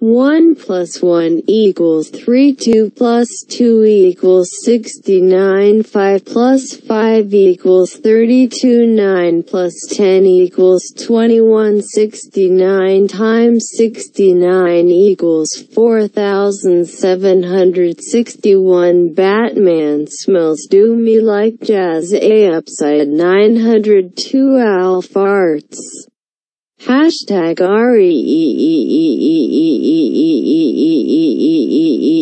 1 plus 1 equals 3 2 plus 2 equals 69 5 plus 5 equals 32 9 plus 10 equals 21 69 times 69 equals 4761 Batman smells do me like jazz A upside 902 Al farts Hashtag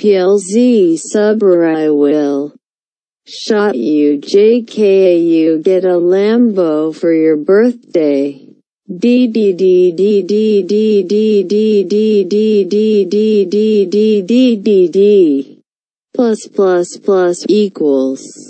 PLZ subber I will. Shot you JK you get a Lambo for your birthday. D D D D D D D D D D D D D D D D D plus plus plus equals